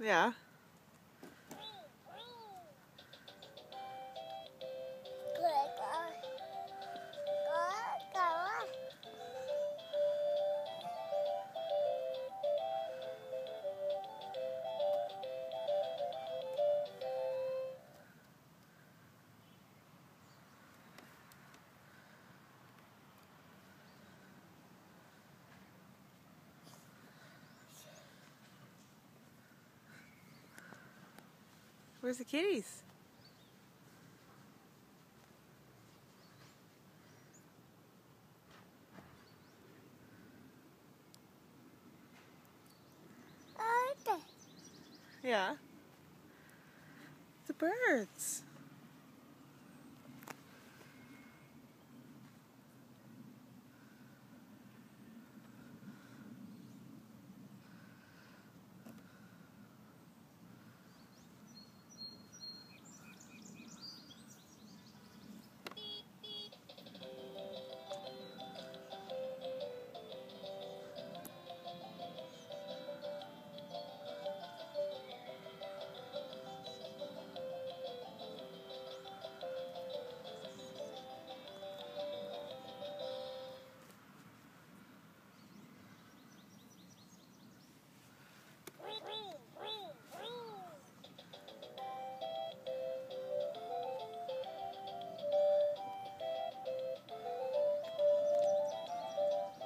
Yeah. Where's the kitties? Yeah. The birds.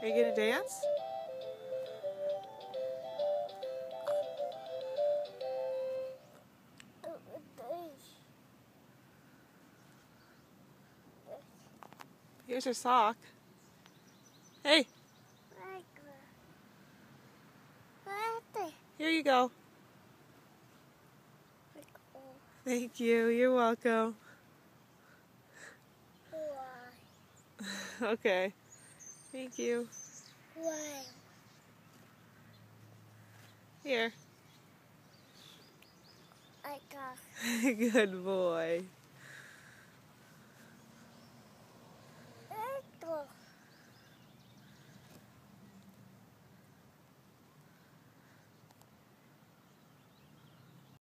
Are you gonna dance? Here's your sock. Hey. Here you go. Thank you. You're welcome. okay. Thank you. Why? Here. I got. Good boy.